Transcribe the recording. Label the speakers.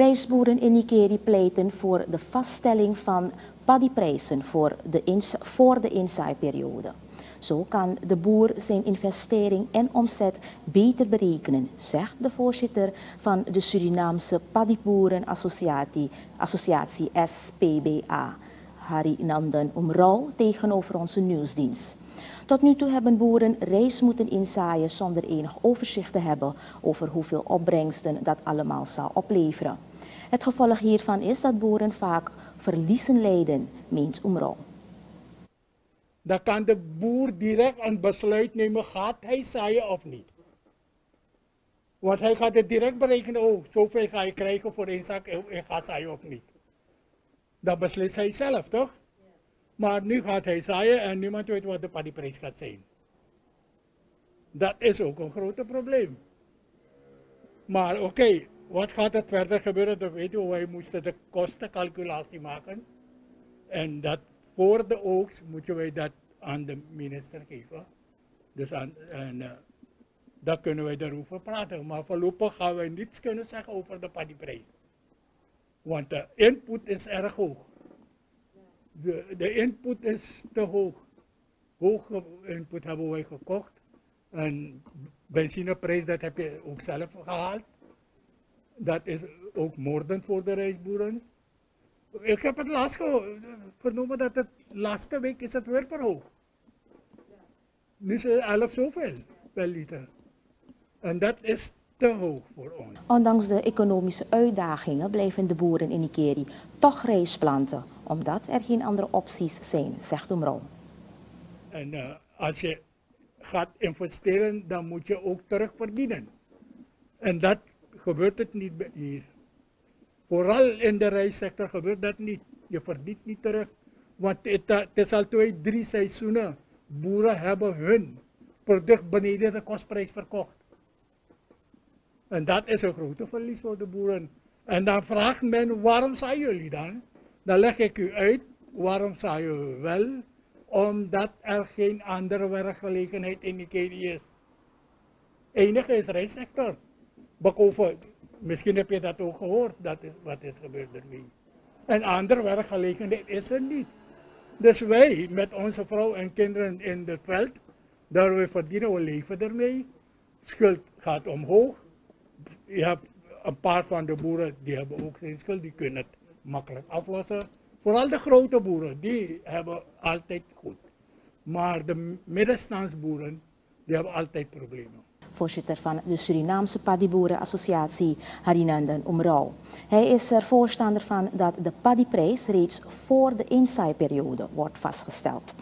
Speaker 1: Rijstboeren in Nikeri pleiten voor de vaststelling van paddyprijzen voor de, voor de inzaaiperiode. Zo kan de boer zijn investering en omzet beter berekenen, zegt de voorzitter van de Surinaamse Paddyboerenassociatie Associatie SPBA, Harry Nanden Omrouw, tegenover onze nieuwsdienst. Tot nu toe hebben boeren rijst moeten inzaaien zonder enig overzicht te hebben over hoeveel opbrengsten dat allemaal zal opleveren. Het gevolg hiervan is dat boeren vaak verliezen lijden, meent Omrouw.
Speaker 2: Dan kan de boer direct een besluit nemen, gaat hij zaaien of niet. Want hij gaat het direct berekenen, oh, zoveel ga je krijgen voor één zak, ik ga zaaien of niet. Dat beslist hij zelf, toch? Maar nu gaat hij zaaien en niemand weet wat de paddyprijs gaat zijn. Dat is ook een groot probleem. Maar oké, wat gaat er verder gebeuren? Dat weten we, wij moesten de kostencalculatie maken. En dat voor de oogst moeten wij dat aan de minister geven. Dus aan, en uh, dan kunnen wij daarover praten. Maar voorlopig gaan wij niets kunnen zeggen over de paddyprijs. Want de input is erg hoog. De, de input is te hoog. Hoge input hebben wij gekocht. En benzineprijs, dat heb je ook zelf gehaald. Dat is ook moordend voor de reisboeren. Ik heb het laatst vernomen dat het laatste week is het weer verhoogd. Nu is het 11 zoveel per liter. En dat is te hoog voor ons.
Speaker 1: Ondanks de economische uitdagingen blijven de boeren in Nikeri toch rijst planten, omdat er geen andere opties zijn, zegt Omro.
Speaker 2: En uh, als je gaat investeren, dan moet je ook terug verdienen. En dat gebeurt het niet hier. Vooral in de rijstsector gebeurt dat niet. Je verdient niet terug. Want het, het is al twee, drie seizoenen. Boeren hebben hun product beneden de kostprijs verkocht. En dat is een grote verlies voor de boeren. En dan vraagt men, waarom zijn jullie dan? Dan leg ik u uit, waarom zijn jullie wel? Omdat er geen andere werkgelegenheid in Nikedi is. Enige is rijstsector. Bekoven, misschien heb je dat ook gehoord, dat is wat is gebeurd ermee. En andere werkgelegenheid is er niet. Dus wij met onze vrouw en kinderen in het veld, daar we verdienen, we leven ermee. Schuld gaat omhoog je hebt een paar van de boeren die hebben ook geen schuld, die kunnen het makkelijk aflossen. Vooral de grote boeren, die hebben altijd goed. Maar de middenstandsboeren, die hebben altijd problemen.
Speaker 1: Voorzitter van de Surinaamse Paddyboerenassociatie, Harinandan Omrouw. Hij is er voorstander van dat de paddyprijs reeds voor de inzaaiperiode wordt vastgesteld.